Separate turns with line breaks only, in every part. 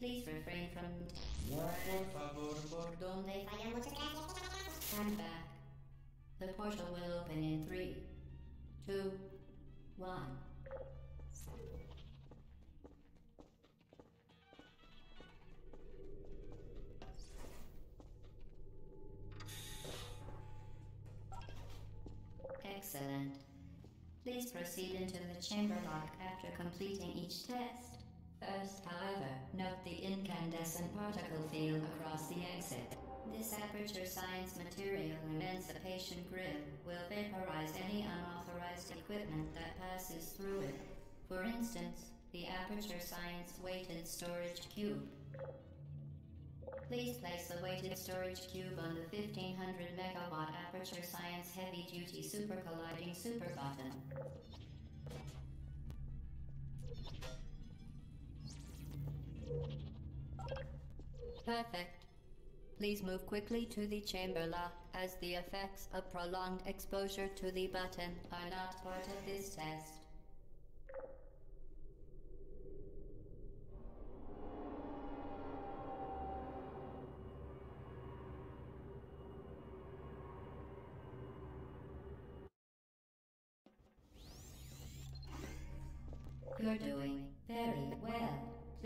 please refrain from
Por favor, por
donde Stand back. The portal will open in three, two, one. Excellent. Please proceed into the chamber lock after completing each test. Incandescent particle field across the exit. This Aperture Science Material Emancipation Grid will vaporize any unauthorized equipment that passes through it. For instance, the Aperture Science Weighted Storage Cube. Please place the weighted storage cube on the 1500 megawatt Aperture Science Heavy Duty Super Colliding Super Button. Perfect. Please move quickly to the chamber lock as the effects of prolonged exposure to the button are not part of this test. You're doing.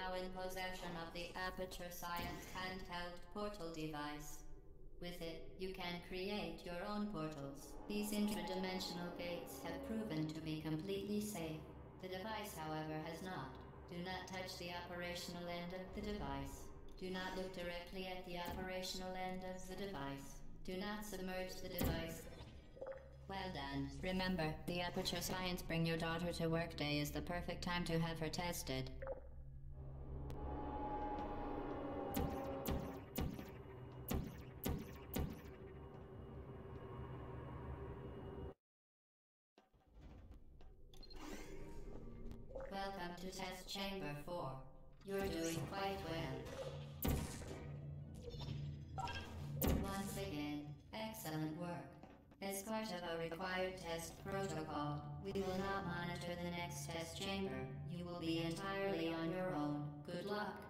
Now in possession of the Aperture Science handheld portal device. With it, you can create your own portals. These intradimensional gates have proven to be completely safe. The device, however, has not. Do not touch the operational end of the device. Do not look directly at the operational end of the device. Do not submerge the device well done. Remember, the Aperture Science Bring Your Daughter to Work Day is the perfect time to have her tested. Chamber 4. You're doing quite well. Once again, excellent work. As part of a required test protocol, we will not monitor the next test chamber. You will be entirely on your own. Good luck.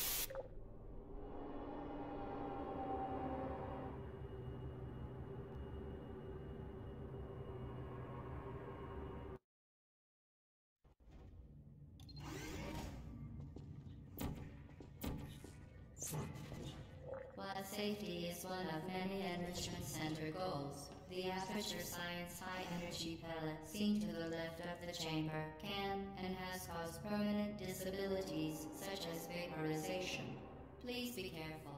one of many enrichment center goals, the Aperture Science High Energy Pellet seen to the left of the chamber can and has caused permanent disabilities such as vaporization. Please be careful.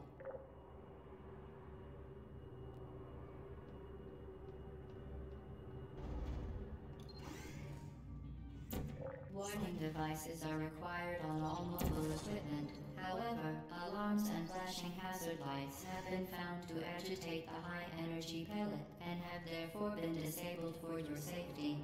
Warning devices are required on all mobile equipment. However, alarms and flashing hazard lights have been found to agitate the high energy pellet and have therefore been disabled for your safety.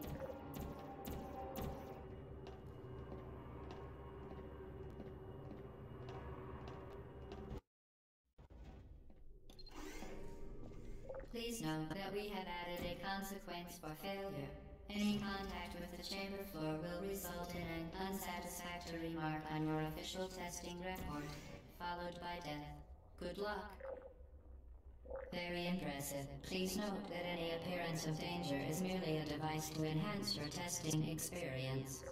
Please note that we have added a consequence for failure. Any contact with the chamber floor will result in an unsatisfactory mark on your official testing record, followed by death. Good luck. Very impressive. Please note that any appearance of danger is merely a device to enhance your testing experience.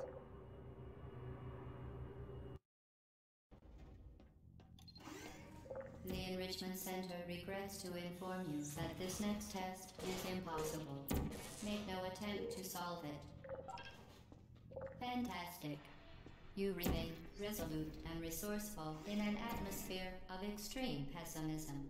The Enrichment Center regrets to inform you that this next test is impossible. Make no attempt to solve it. Fantastic. You remain resolute and resourceful in an atmosphere of extreme pessimism.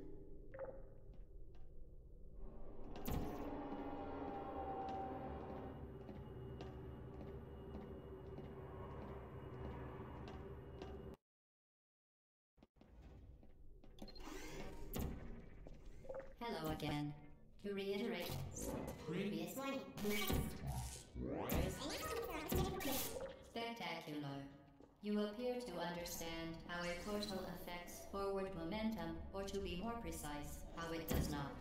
Again. To reiterate, previous. Spectacular. You appear to understand how a portal affects forward momentum, or to be more precise, how it does not.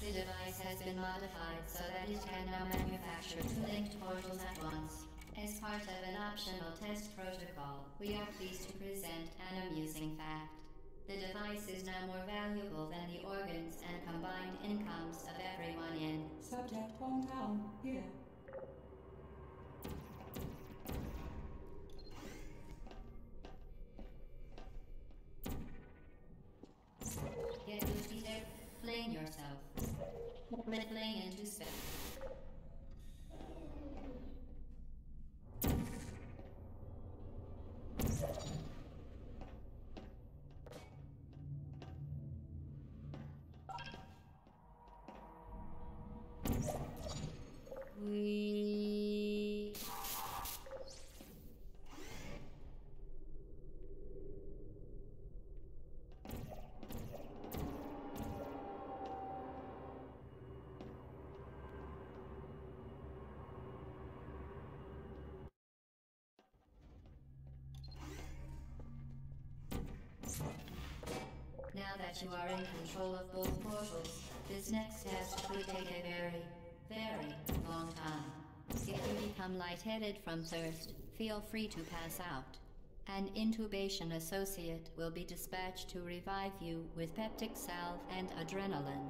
The device has been modified so that it can now manufacture two linked portals at once. As part of an optional test protocol, we are pleased to present an amusing fact. The device is now more valuable than the organs and combined incomes of everyone in
Subject hometown, here.
Get your feet there, fling yourself. Fling into space. We you are in control of both portals, this next test could take a very, very long time. If you become lightheaded from thirst, feel free to pass out. An intubation associate will be dispatched to revive you with peptic salve and adrenaline.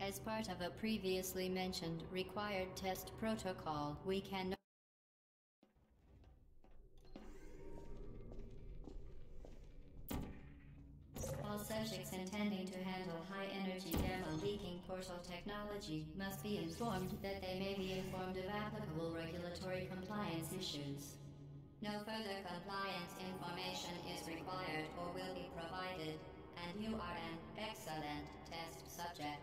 As part of a previously mentioned required test protocol, we can informed that they may be informed of applicable regulatory compliance issues. No further compliance information is required or will be provided, and you are an excellent test subject.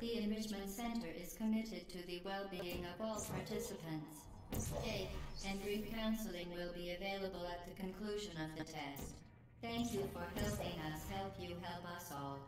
The Enrichment Center is committed to the well-being of all participants. Tape and brief counseling will be available at the conclusion of the test. Thank you for helping us help you help us all.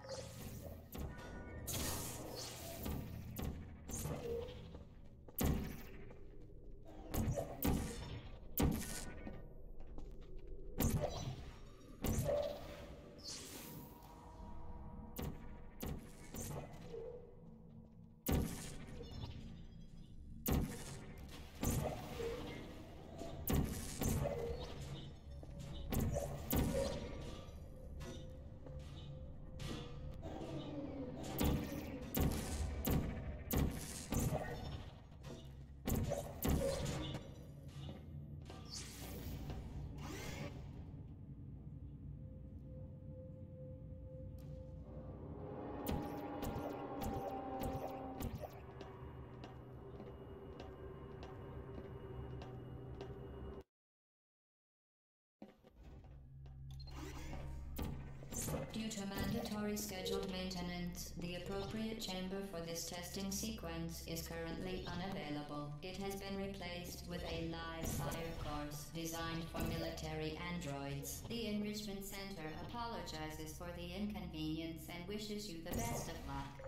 To mandatory scheduled maintenance, the appropriate chamber for this testing sequence is currently unavailable. It has been replaced with a live fire course designed for military androids. The Enrichment Center apologizes for the inconvenience and wishes you the best of luck.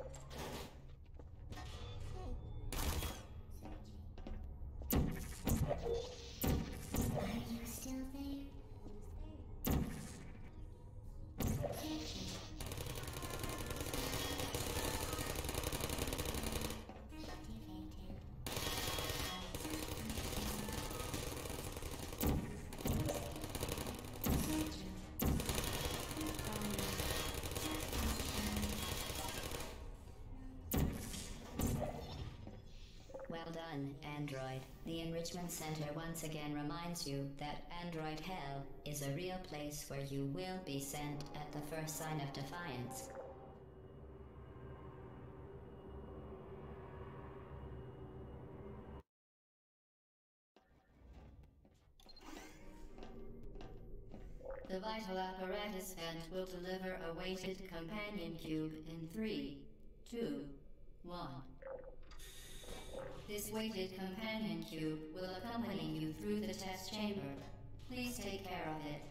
1. Android. The Enrichment Center once again reminds you that Android Hell is a real place where you will be sent at the first sign of defiance. The vital apparatus vent will deliver a weighted companion cube in three, two, one. This weighted companion cube will accompany you through the test chamber. Please take care of it.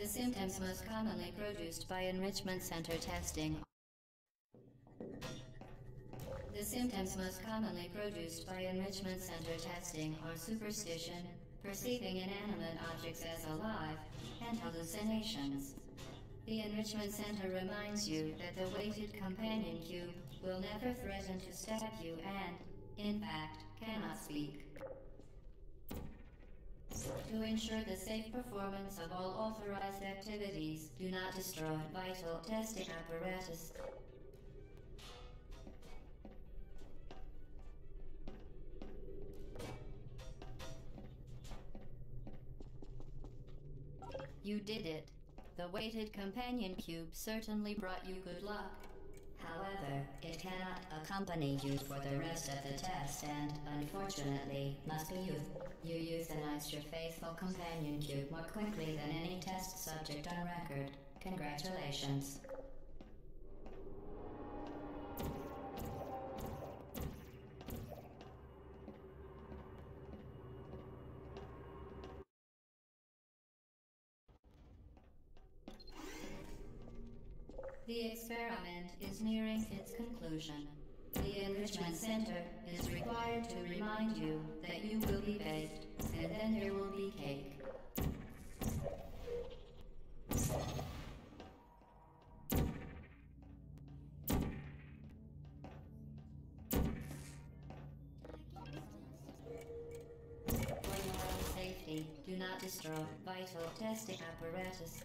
The symptoms most commonly produced by enrichment center testing the symptoms most commonly produced by enrichment center testing are superstition, perceiving inanimate objects as alive, and hallucinations. The Enrichment Center reminds you that the weighted companion cube will never threaten to stab you and, in fact, cannot speak. To ensure the safe performance of all authorized activities, do not destroy vital testing apparatus. You did it. The weighted companion cube certainly brought you good luck. However, it cannot accompany you for the rest of the test and, unfortunately, must be you. You euthanized your faithful companion cube more quickly than any test subject on record. Congratulations. The experiment is nearing its conclusion. The Enrichment Center is required to remind you that you will be baked, and then there will be cake. For your own safety, do not destroy vital testing apparatus.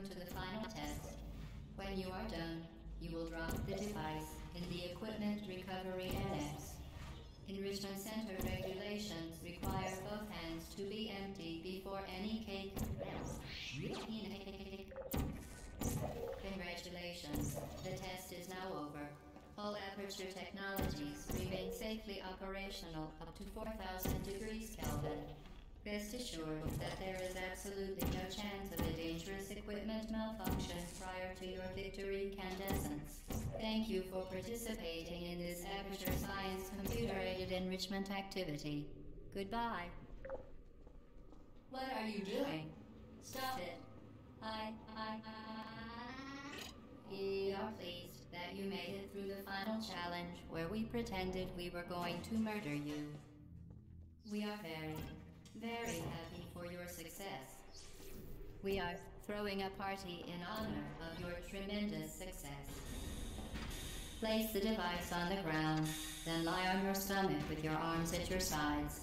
To the final test. When you are done, you will drop the device in the Equipment Recovery Annex. Enrichment Center regulations require both hands to be empty before any cake. Congratulations, the test is now over. All Aperture technologies remain safely operational up to 4000 degrees Kelvin. Rest assured that there is absolutely no chance of a dangerous equipment malfunction prior to your victory incandescence. Thank you for participating in this Aperture Science computer-aided enrichment activity. Goodbye. What are you doing? Stop it. I, I, I. We are pleased that you made it through the final challenge where we pretended we were going to murder you. We are very, very happy for your success. We are throwing a party in honor of your tremendous success. Place the device on the ground, then lie on your stomach with your arms at your sides.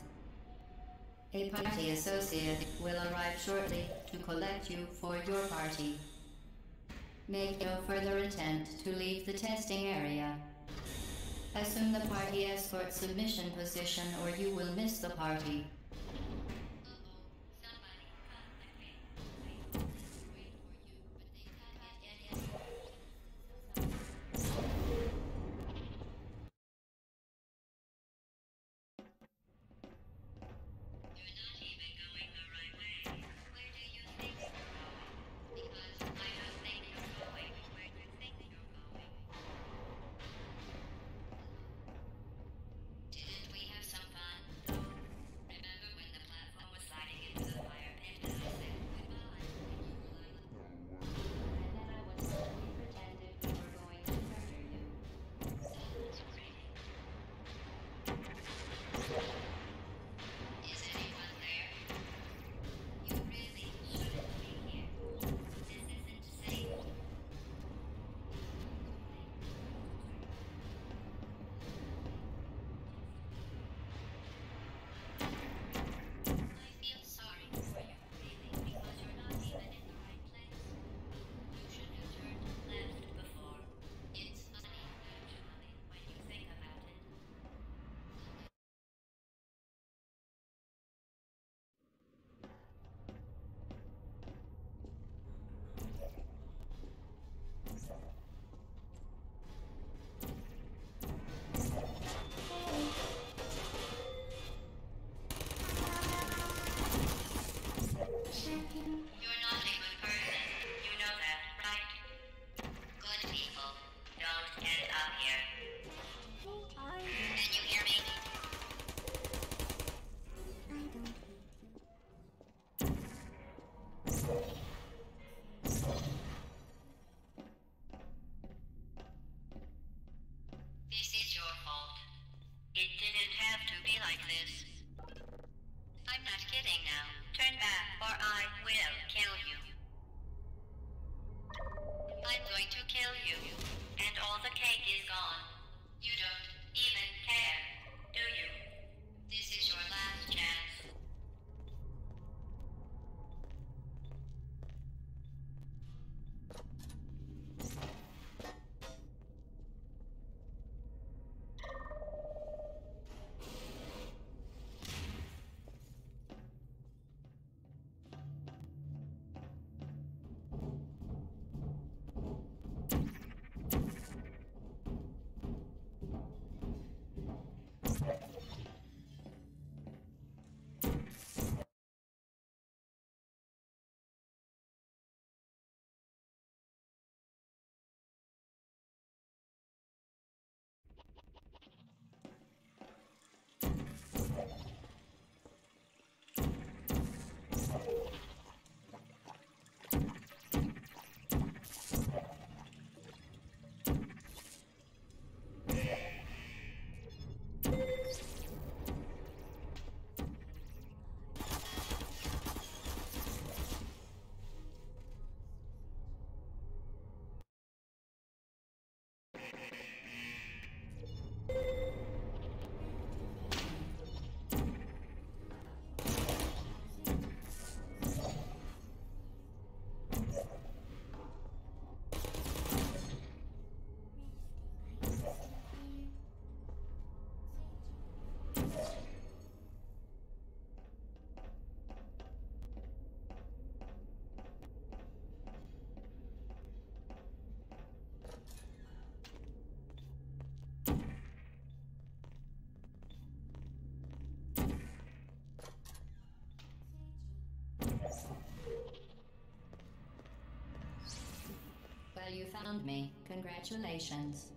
A party associate will arrive shortly to collect you for your party. Make no further attempt to leave the testing area. Assume the party escort submission position or you will miss the party. Well, you
found me. Congratulations.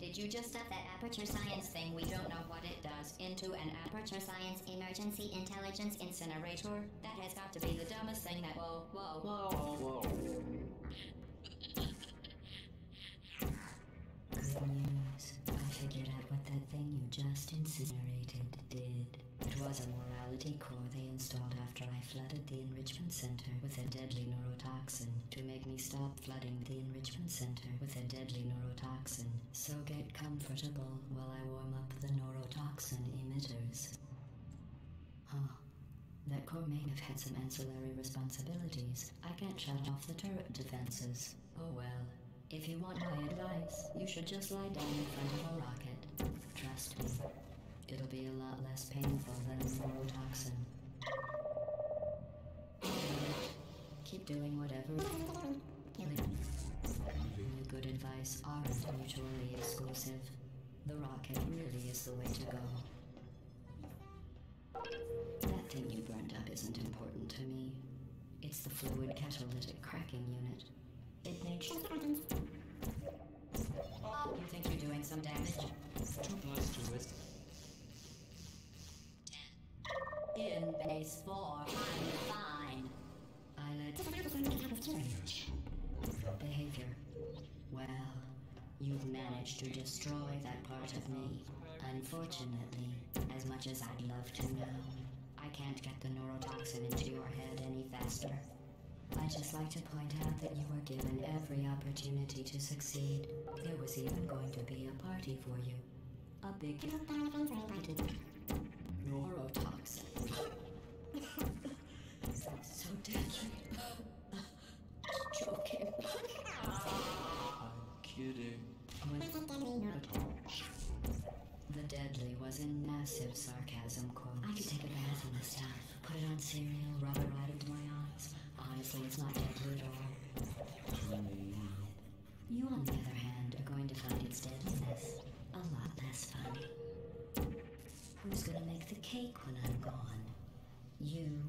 Did you just
Stuff that aperture science thing
we don't know what it does into an aperture
science emergency intelligence
incinerator? That has got to be the dumbest thing that. Whoa, whoa, whoa, whoa.
Good news. I figured out what that thing you just incinerated did. Was a morality core they installed after I flooded the enrichment center with a deadly neurotoxin to make me stop flooding the enrichment center with a deadly neurotoxin. So get comfortable while I warm up the neurotoxin emitters. Huh. That core may have had some ancillary responsibilities. I can't shut off the turret defenses. Oh well. If you want my advice, you should just lie down in front of a rocket. Trust me. It'll be a lot less painful than. Alright. Keep doing whatever. The good advice aren't mutually exclusive. The rocket really is the way to go. That thing you burned up isn't important to me. It's the fluid catalytic cracking unit. It made sh-
You think you're doing some damage?
Too close to it.
Base four, I'm fine.
I let behavior. Well, you've managed to destroy that part of me. Unfortunately, as much as I'd love to know, I can't get the neurotoxin into your head any faster. I'd just like to point out that you were given every opportunity to succeed. There was even going to be a party for you. A big neurotoxin.
I'm kidding.
The deadly was in massive sarcasm quotes. I could take a bath in the stuff, put it on cereal, rub it right into my eyes. Honestly, it's not deadly at all. You, on the other hand, are going to find its deadliness a lot less funny. Who's gonna make the cake when I'm gone? You